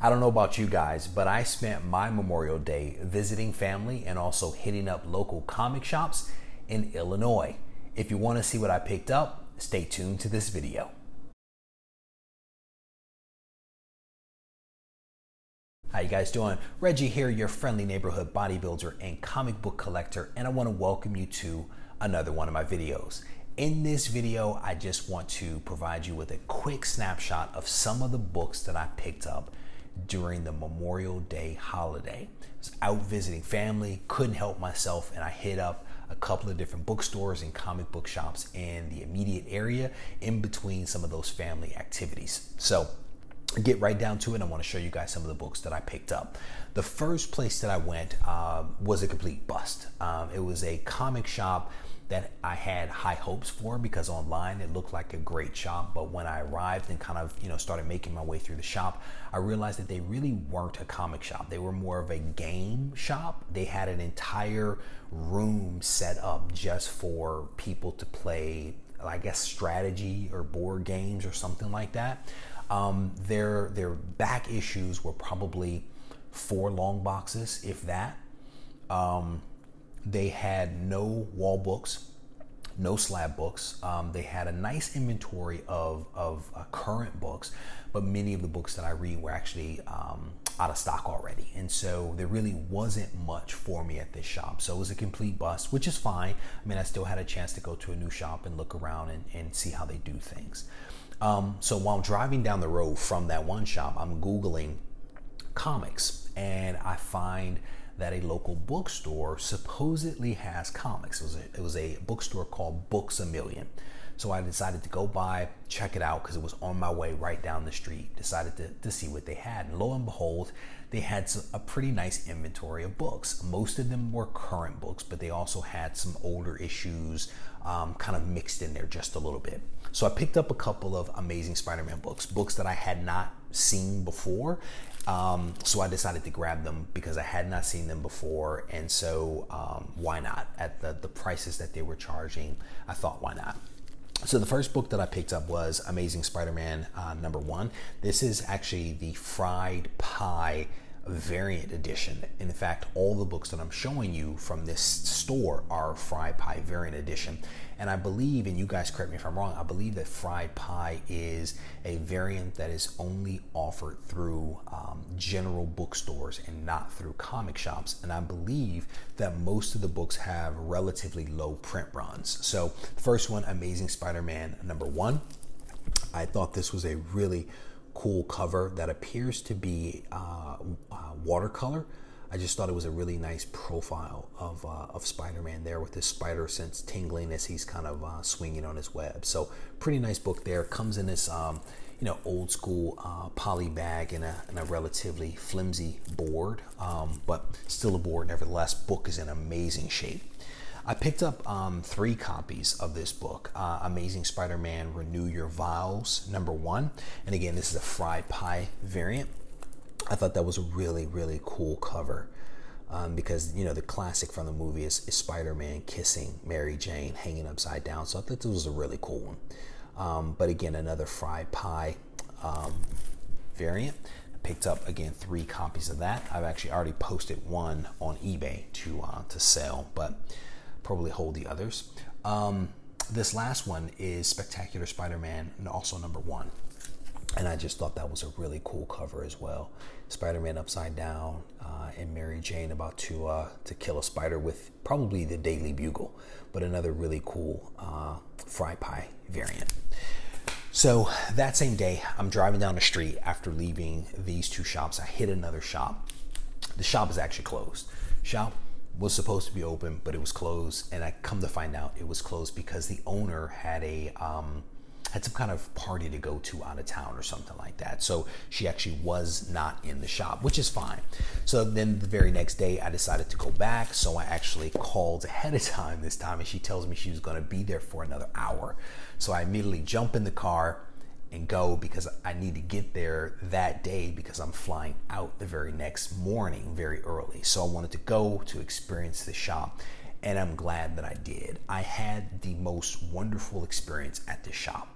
I don't know about you guys, but I spent my Memorial Day visiting family and also hitting up local comic shops in Illinois. If you want to see what I picked up, stay tuned to this video. How you guys doing? Regie here, your friendly neighborhood bodybuilder and comic book collector, and I want to welcome you to another one of my videos. In this video, I just want to provide you with a quick snapshot of some of the books that I picked up during the Memorial Day holiday. I was out visiting family, couldn't help myself, and I hit up a couple of different bookstores and comic book shops in the immediate area in between some of those family activities. So, get right down to it. I want to show you guys some of the books that I picked up. The first place that I went uh, was a complete bust. Um, it was a comic shop that I had high hopes for because online it looked like a great shop. But when I arrived and kind of, you know, started making my way through the shop, I realized that they really weren't a comic shop. They were more of a game shop. They had an entire room set up just for people to play, I guess, strategy or board games or something like that. Um, their their back issues were probably four long boxes, if that. Um, they had no wall books, no slab books. Um, they had a nice inventory of, of uh, current books, but many of the books that I read were actually um, out of stock already. And so there really wasn't much for me at this shop. So it was a complete bust, which is fine. I mean, I still had a chance to go to a new shop and look around and, and see how they do things. Um, so while driving down the road from that one shop, I'm Googling comics and I find that a local bookstore supposedly has comics. It was a, it was a bookstore called Books a Million. So I decided to go by, check it out because it was on my way right down the street. Decided to, to see what they had. And lo and behold, they had a pretty nice inventory of books. Most of them were current books, but they also had some older issues um, kind of mixed in there just a little bit. So I picked up a couple of Amazing Spider Man books, books that I had not seen before um, so I decided to grab them because I had not seen them before, and so um, why not? At the, the prices that they were charging, I thought why not? So the first book that I picked up was Amazing Spider-Man uh, number one. This is actually the fried pie variant edition. In fact, all the books that I'm showing you from this store are Fried Pie variant edition. And I believe, and you guys correct me if I'm wrong, I believe that Fried Pie is a variant that is only offered through um, general bookstores and not through comic shops. And I believe that most of the books have relatively low print runs. So, first one, Amazing Spider Man number one. I thought this was a really cool cover that appears to be uh, uh, watercolor. I just thought it was a really nice profile of, uh, of Spider-Man there with his spider sense tingling as he's kind of uh, swinging on his web. So pretty nice book there. Comes in this um, you know old school uh, poly bag and a, and a relatively flimsy board, um, but still a board nevertheless. Book is in amazing shape. I picked up um, three copies of this book uh, Amazing Spider Man Renew Your Vows, number one. And again, this is a fried pie variant. I thought that was a really, really cool cover. Um, because you know the classic from the movie is, is, Spider-Man kissing Mary Jane hanging upside down. So I thought this was a really cool one. Um, but again, another fried pie um, variant. I picked up again three copies of that. I've actually already posted one on eBay to uh, to sell, but probably hold the others. Um, this last one is Spectacular Spider-Man, and also number one. And I just thought that was a really cool cover as well. Spider-Man upside down, uh, and Mary Jane about to uh, to kill a spider with probably the Daily Bugle, but another really cool uh, fried pie variant. So that same day, I'm driving down the street after leaving these two shops. I hit another shop. The shop is actually closed. Shop was supposed to be open, but it was closed. And I come to find out it was closed because the owner had a um, had some kind of party to go to out of town or something like that. So she actually was not in the shop, which is fine. So then the very next day, I decided to go back. So I actually called ahead of time this time, and she tells me she was going to be there for another hour. So I immediately jump in the car and go because I need to get there that day because I'm flying out the very next morning very early. So I wanted to go to experience the shop and I'm glad that I did. I had the most wonderful experience at the shop.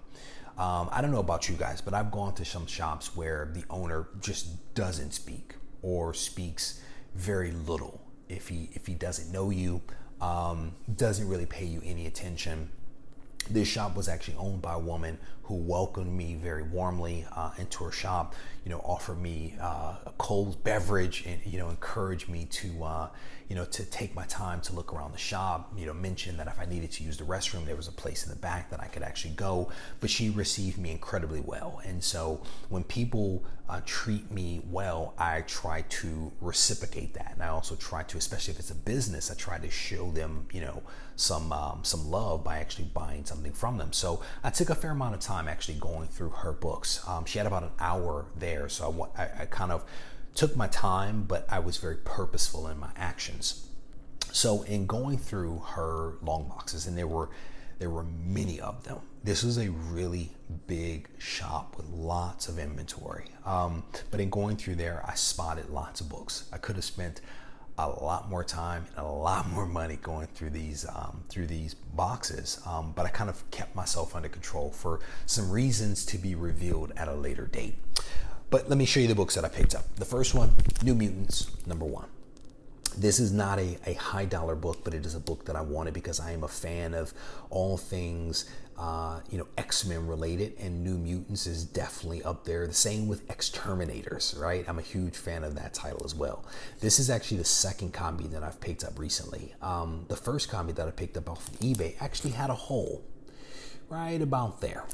Um, I don't know about you guys, but I've gone to some shops where the owner just doesn't speak or speaks very little. If he if he doesn't know you, um, doesn't really pay you any attention this shop was actually owned by a woman who welcomed me very warmly uh, into her shop you know offered me uh, a cold beverage and you know encouraged me to uh, you know to take my time to look around the shop you know mentioned that if i needed to use the restroom there was a place in the back that i could actually go. But she received me incredibly well. And so when people uh, treat me well i try to reciprocate that. And i also try to especially if it's a business i try to show them you know some um, some love by actually buying something from them. So i took a fair amount of time actually going through her books. Um, she had about an hour there. So I, I, I kind of took my time, but I was very purposeful in my actions. So in going through her long boxes, and there were there were many of them. This was a really big shop with lots of inventory. Um, but in going through there, I spotted lots of books. I could have spent a lot more time and a lot more money going through these um, through these boxes. Um, but I kind of kept myself under control for some reasons to be revealed at a later date. But let me show you the books that I picked up. The first one, New Mutants, number one. This is not a, a high dollar book, but it is a book that I wanted because I am a fan of all things, uh, you know, X Men related, and New Mutants is definitely up there. The same with X-Terminators, right? I'm a huge fan of that title as well. This is actually the second copy that I've picked up recently. Um, the first copy that I picked up off of eBay actually had a hole right about there.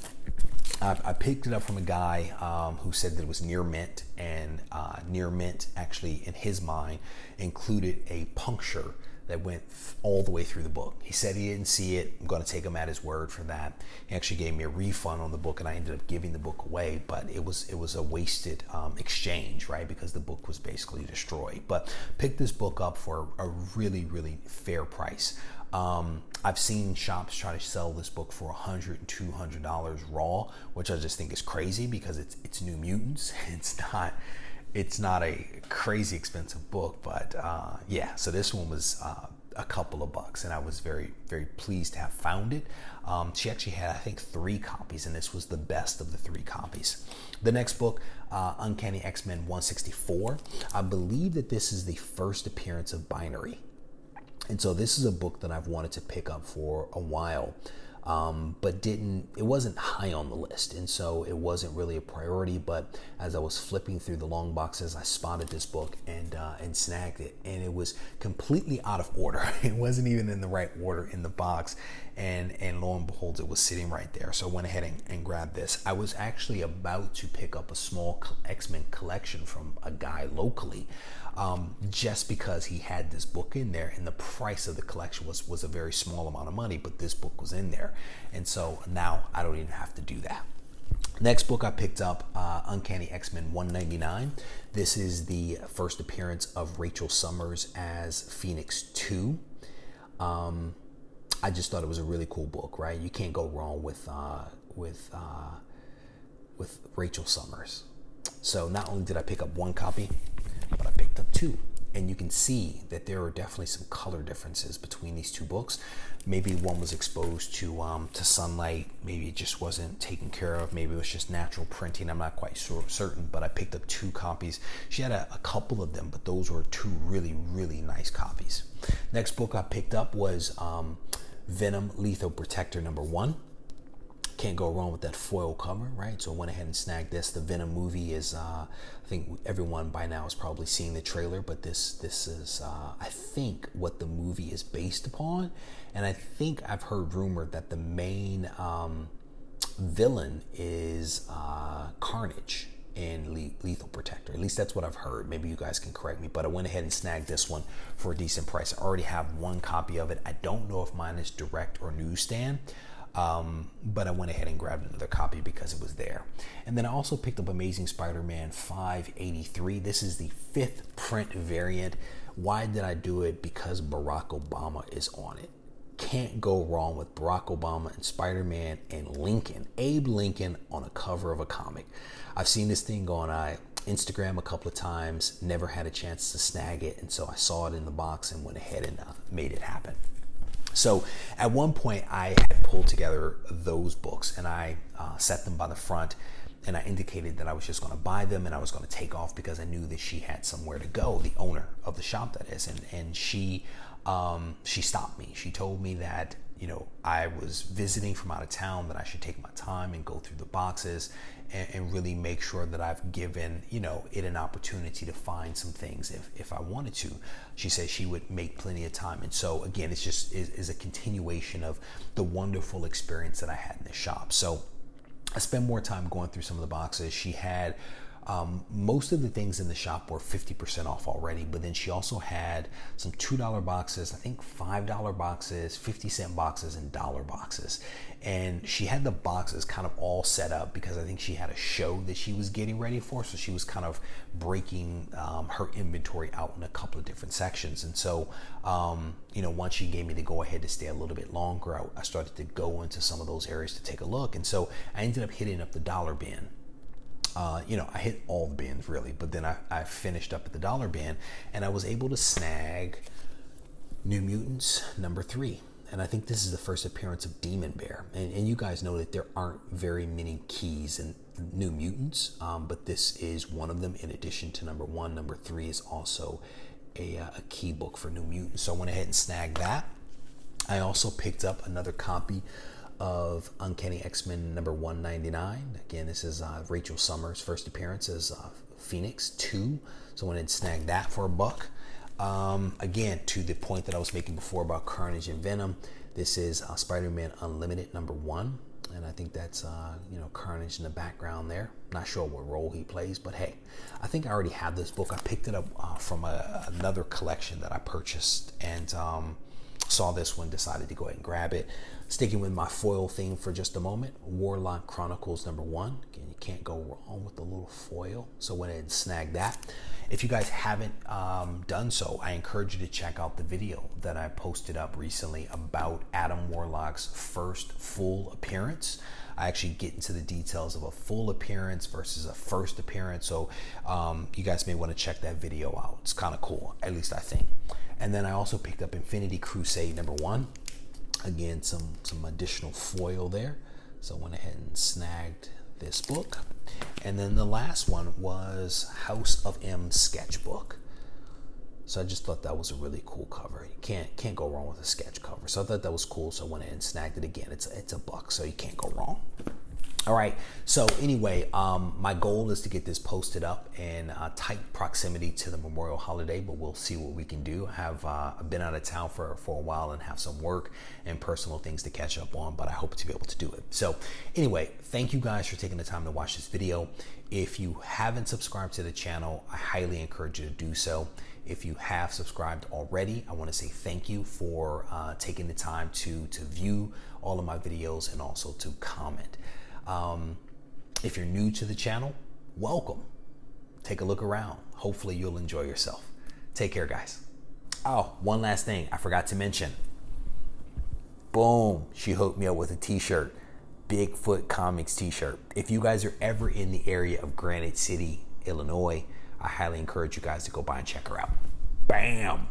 I, picked it up from a guy um, who said that it was near mint, and uh, near mint actually, in his mind, included a puncture that went all the way through the book. He said he didn't see it. I'm going to take him at his word for that. He actually gave me a refund on the book, and I ended up giving the book away. But it was it was a wasted um, exchange, right? Because the book was basically destroyed. But picked this book up for a really really fair price. Um, I've seen shops try to sell this book for 100 and 200 dollars raw, which I just think is crazy because it's it's New Mutants. It's not it's not a crazy expensive book, but uh, yeah. So this one was uh, a couple of bucks, and I was very very pleased to have found it. Um, she actually had I think three copies, and this was the best of the three copies. The next book, uh, Uncanny X Men 164. I believe that this is the first appearance of Binary. And so this is a book that I've wanted to pick up for a while. Um, but didn't it wasn't high on the list. And so it wasn't really a priority. But as i was flipping through the long boxes i spotted this book and uh, and snagged it. And it was completely out of order. It wasn't even in the right order in the box. And and lo and behold it was sitting right there. So i went ahead and, and grabbed this. I was actually about to pick up a small x-men collection from a guy locally um, just because he had this book in there. And the price of the collection was was a very small amount of money but this book was in there and so now i don't even have to do that Next book I picked up, uh, Uncanny X Men 199. This is the first appearance of Rachel Summers as Phoenix 2. Um, I just thought it was a really cool book, right? You can't go wrong with uh, with uh, with Rachel Summers. So not only did I pick up one copy, but I picked up two. And you can see that there are definitely some color differences between these two books. Maybe one was exposed to um, to sunlight. Maybe it just wasn't taken care of. Maybe it was just natural printing. I'm not quite so certain, but I picked up two copies. She had a, a couple of them, but those were two really, really nice copies. Next book I picked up was um, Venom Lethal Protector number one. Can't go wrong with that foil cover, right? So I went ahead and snagged this. The Venom movie is, uh, I think everyone by now has probably seen the trailer, but this this is, uh, I think, what the movie is based upon. And I think I've heard rumored that the main um, villain is uh, Carnage in Lethal Protector. At least that's what I've heard. Maybe you guys can correct me, but I went ahead and snagged this one for a decent price. I already have one copy of it. I don't know if mine is direct or newsstand. Um, but I went ahead and grabbed another copy because it was there. And then I also picked up Amazing Spider Man 583. This is the fifth print variant. Why did I do it? Because Barack Obama is on it can't go wrong with Barack Obama and Spider Man and Lincoln, Abe Lincoln on a cover of a comic. I've seen this thing on uh, Instagram a couple of times, never had a chance to snag it, and so I saw it in the box and went ahead and uh, made it happen. So at one point, I had pulled together those books and I uh, set them by the front and I indicated that I was just going to buy them and I was going to take off because I knew that she had somewhere to go, the owner of the shop that is, and and she um, she stopped me. She told me that you know I was visiting from out of town, that I should take my time and go through the boxes and, and really make sure that I've given you know it an opportunity to find some things if if I wanted to. She said she would make plenty of time, and so again, it's just is, is a continuation of the wonderful experience that I had in the shop. So I spent more time going through some of the boxes. She had um, most of the things in the shop were 50% off already, but then she also had some $2 boxes, I think $5 boxes, 50 cent boxes, and dollar boxes. And she had the boxes kind of all set up because I think she had a show that she was getting ready for. So she was kind of breaking um, her inventory out in a couple of different sections. And so, um, you know, once she gave me the go ahead to stay a little bit longer, I, I started to go into some of those areas to take a look. And so I ended up hitting up the dollar bin uh, you know, I hit all the bins really, but then I, I finished up at the dollar bin and I was able to snag New Mutants number three. And I think this is the first appearance of Demon Bear. And, and you guys know that there aren't very many keys in New Mutants, um, but this is one of them in addition to number one. Number three is also a, uh, a key book for New Mutants. So I went ahead and snagged that. I also picked up another copy of Uncanny X Men number 199. Again, this is uh, Rachel Summers' first appearance as uh, Phoenix 2. So I went and snagged that for a buck. Um, again, to the point that I was making before about Carnage and Venom, this is uh, Spider Man Unlimited number 1. And I think that's, uh, you know, Carnage in the background there. Not sure what role he plays, but hey, I think I already have this book. I picked it up uh, from a, another collection that I purchased and um, saw this one, decided to go ahead and grab it. Sticking with my foil theme for just a moment, Warlock Chronicles number one. Again, you can't go wrong with the little foil. So went ahead and snagged that. If you guys haven't um, done so, I encourage you to check out the video that I posted up recently about Adam Warlock's first full appearance. I actually get into the details of a full appearance versus a first appearance. So um, you guys may want to check that video out. It's kind of cool, at least I think. And then I also picked up Infinity Crusade number one. Again some some additional foil there. So I went ahead and snagged this book. And then the last one was House of M sketchbook. So I just thought that was a really cool cover. You can't can't go wrong with a sketch cover. So I thought that was cool. So I went ahead and snagged it again. It's it's a buck so you can't go wrong all right. So anyway, um, my goal is to get this posted up in uh, tight proximity to the Memorial holiday, but we'll see what we can do. I have uh, been out of town for, for a while and have some work and personal things to catch up on, but I hope to be able to do it. So anyway, thank you guys for taking the time to watch this video. If you haven't subscribed to the channel, I highly encourage you to do so. If you have subscribed already, I want to say thank you for uh, taking the time to, to view all of my videos and also to comment. Um, if you're new to the channel, welcome. Take a look around. Hopefully, you'll enjoy yourself. Take care, guys. Oh, one last thing I forgot to mention. Boom, she hooked me up with a t shirt. Bigfoot Comics t shirt. If you guys are ever in the area of Granite City, Illinois, I highly encourage you guys to go by and check her out. Bam!